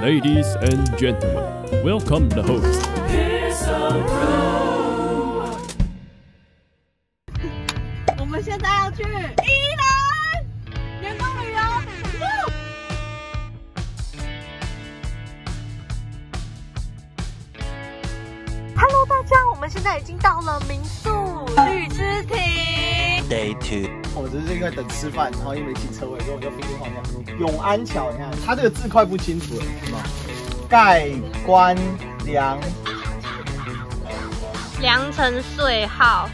Ladies and gentlemen, welcome the host. 我们现在要去宜兰员工旅游。Woo！Hello，大家，我们现在已经到了民宿绿之亭。Day two. 我只是因为等吃饭，然后因为没停车位，所以我就飞进方向。永安桥，你看它这个字快不清楚了，是吗？盖棺梁良辰岁号，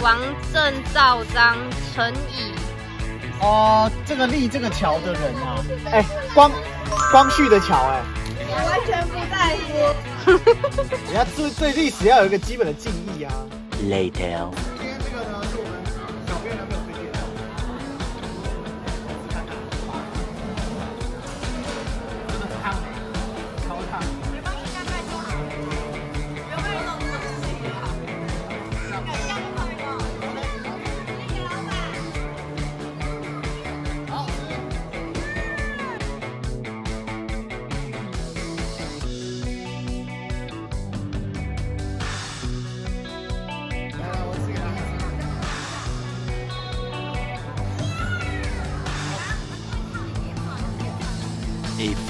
王正照章陈乙，哦，这个立这个桥的人啊，哎，光光绪的桥，哎，我完全不在乎。人家对对历史要有一个基本的敬意啊。Later.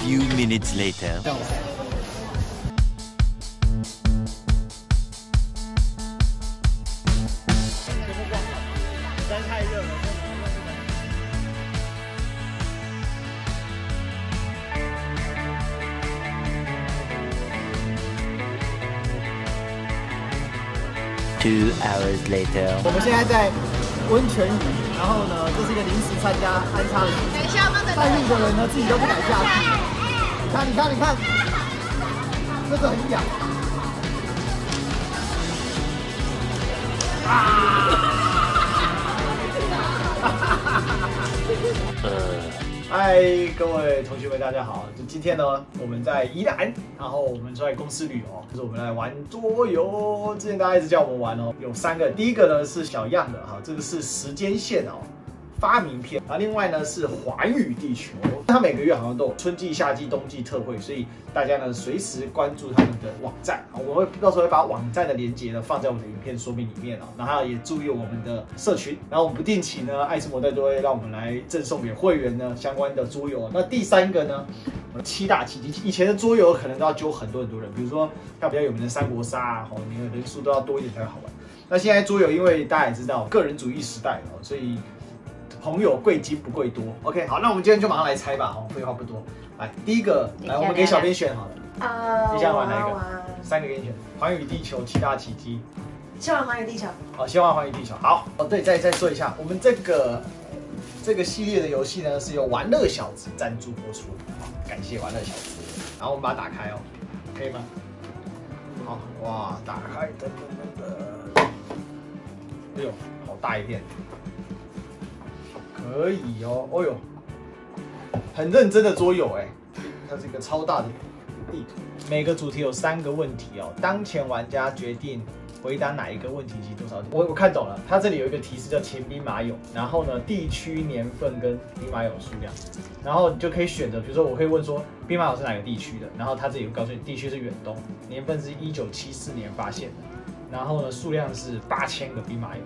Few minutes later. 这样子。实在太热了。Two hours later. 我们现在在温泉鱼，然后呢，这是一个临时参加安插的行程。等一下，慢等带路的人呢，自己都不敢下去。你看，你看，你看，这个很痒。嗨，各位同学们，大家好！就今天呢，我们在宜兰，然后我们出来公司旅游，就是我们来玩桌游。之前大家一直叫我们玩哦，有三个，第一个呢是小样的哈，这个是时间线哦。发明篇，然后另外呢是环宇地球，它每个月好像都有春季、夏季、冬季特惠，所以大家呢随时关注他们的网站，我会到时候会把网站的链接呢放在我们的影片说明里面哦，然后也注意我们的社群，然后我们不定期呢，爱斯摩代都会让我们来赠送给会员呢相关的桌游。那第三个呢，七大奇迹，以前的桌游可能都要揪很多很多人，比如说像比较有名的三国杀啊，哦，你的人数都要多一点才会好玩。那现在桌游，因为大家也知道个人主义时代哦，所以朋友贵精不贵多。OK，好，那我们今天就马上来猜吧。哦，废话不多，来第一个，来我们给小编选好了，啊你想玩哪一个？三个给你选，环宇地球、七大奇迹。先玩环宇地球。好，先玩环宇地球。好，哦对，再再说一下，我们这个这个系列的游戏呢是由玩乐小子赞助播出的，好，感谢玩乐小子。然后我们把它打开哦，可以吗？好，哇，打开，噔噔噔噔，哎呦，好大一片，可以哦，哦呦，很认真的桌游哎，它是一个超大的地图，每个主题有三个问题哦，当前玩家决定回答哪一个问题及多少点。我我看懂了，它这里有一个提示叫前兵马俑，然后呢地区年份跟兵马俑数量，然后你就可以选择，比如说我可以问说兵马俑是哪个地区的，然后它这里会告诉你地区是远东，年份是一九七四年发现的，然后呢数量是八千个兵马俑，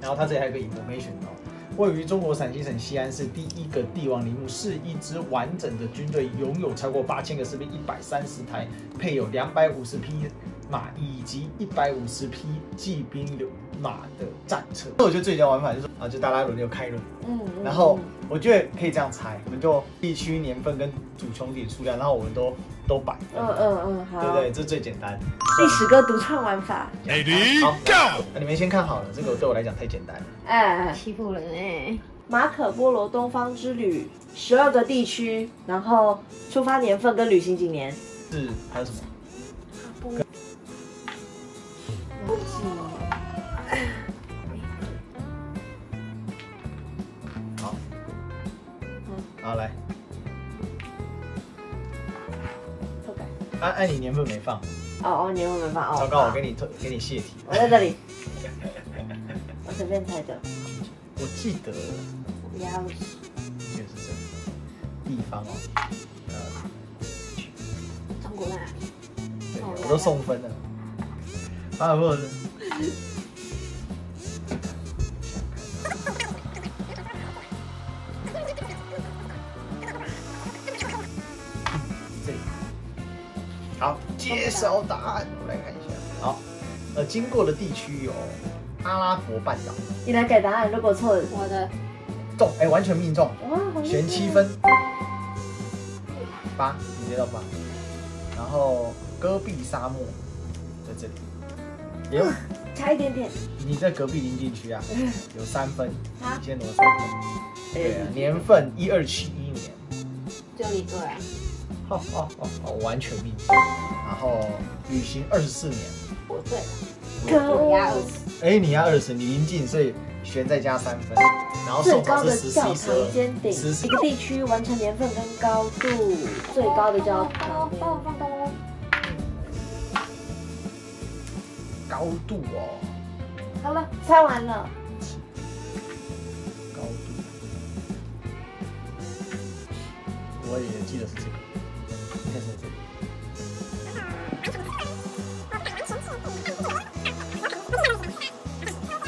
然后它这里还有一个 information 哦。位于中国陕西省西安市第一个帝王陵墓，是一支完整的军队，拥有超过八千个士兵，一百三十台，配有两百五十匹马以及一百五十匹骑兵流马的战车。那我觉得最佳玩法就是啊，就大家轮流开轮，嗯，然后我觉得可以这样猜，我们就地区年份跟主穹点数量，然后我们都都摆，嗯嗯嗯，好。对不对？这最简单。历史哥独创玩法。，Ready，Go！那你们先看好了，这个对我来讲太简单了。哎，欺负人哎、马可波罗东方之旅，十二个地区，然后出发年份跟旅行几年？是还有什么？按按你年份没放哦哦，年份没放哦。糟糕，我给你退，给你泄题。我在这里，我随便猜的。我记得，我要，又是真的地方哦，呃，中国啦，我都送分了，啊不。揭晓答案，我们来看一下。好，呃，经过的地区有阿拉伯半岛，你来给答案，如果错，我的中，哎、完全命中，哇，好厉害选七分，八，你接到八。然后戈壁沙漠在这里，也有 差一点点。你在隔壁邻近区啊，有三分，啊你先挪三分。对啊，年份一二七一年，就你对啊，哦哦哦哦，完全命中。然后旅行二十四年，我对了，可我压二！十，哎，你要二十，你临近，所以悬再加三分。然后最高的教堂尖顶，一个地区完成年份跟高度，最高的教堂帮我放东。高度哦，好了，猜完了。高度，我也记得是这个，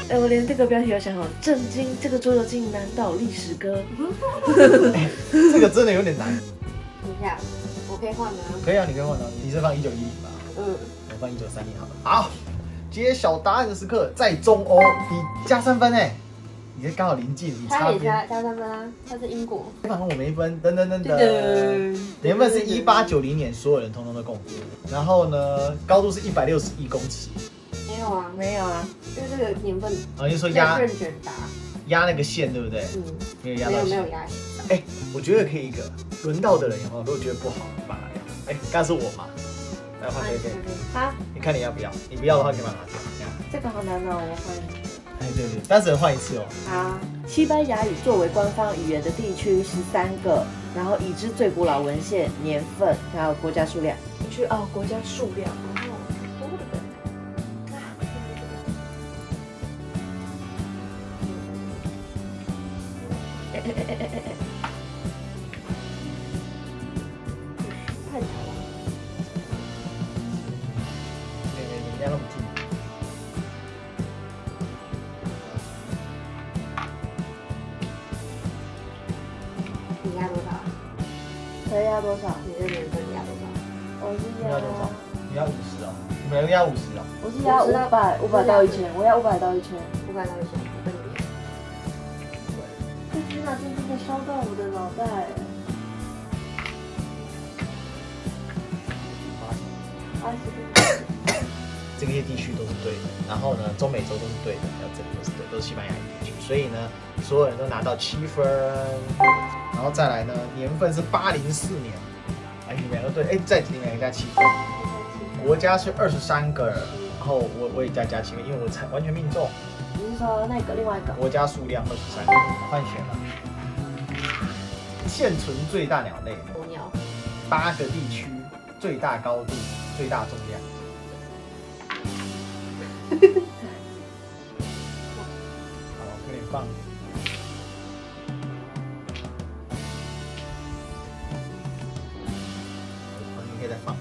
哎，我连这个标题都想好，震惊！这个桌游竟难倒历史哥。这个真的有点难。等一下，我可以换吗？可以啊，你可以换啊，你是放一九一零吧？嗯，我放一九三零好了。好，揭晓答案的时刻，在中欧，你加三分哎，你是刚好临近，你他差边。也加加三分啊，他是英国。反正我没分，噔噔噔噔噔。年份是一八九零年，所有人通通都共估。然后呢，高度是一百六十一公尺。没有啊，没有啊，因为这个年份啊，就说压压那个线对不对？嗯，没有压到没有没有。压线。哎，我觉得可以一个轮到的人有没有？如果觉得不好，你把它掉。哎，刚刚是我嘛？来换菲菲，好，你看你要不要？你不要的话，可以把它拿掉。这个好难哦，我换。哎，对对，但只能换一次哦。好，西班牙语作为官方语言的地区十三个，然后已知最古老文献、年份，还有国家数量。去哦，国家数量，然可以压多少？你的年份压多少？我是你要多少，？你要五十哦。你们要五十哦。我是要五百，五百到一千，我要五百到一千。五百到一千，我跟你一样。这天哪，真的烧到我的脑袋。八十六。这些地区都是对的，然后呢，中美洲都是对的，还有这里都是对，都是西班牙语地区，所以呢，所有人都拿到七分，然后再来呢，年份是八零四年，哎，你们两个对，哎，再你们两个加七分，国家是二十三个，然后我我也加加七分，因为我才完全命中，你是说那个另外一个？国家数量二十三，换选了，现存最大鸟类，鸵鸟，八个地区，最大高度，最大重量。好，给你放。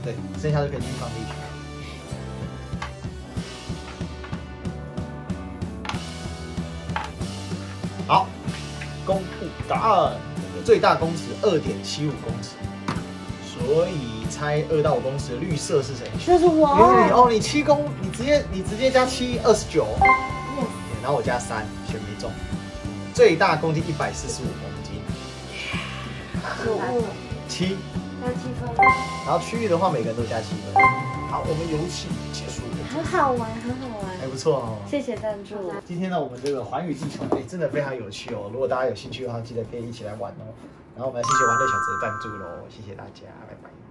对，剩下就可以继续放进去。好，公布答案，最大公尺二点七五公尺，所以猜二到五公尺的绿色是谁？就是我。因为你哦，你七公，你直接你直接加七，二十九，然后我加三，选没中。最大公斤一百四十五公斤，可恶，七，加七分，然后区域的话每个人都加七分。好，我们游戏结束了，很好玩，很好玩。还不错哦。谢谢赞助。今天呢，我们这个环宇地球，哎，真的非常有趣哦。如果大家有兴趣的话，记得可以一起来玩哦。然后我们要谢谢玩乐小子的赞助喽，谢谢大家，拜拜。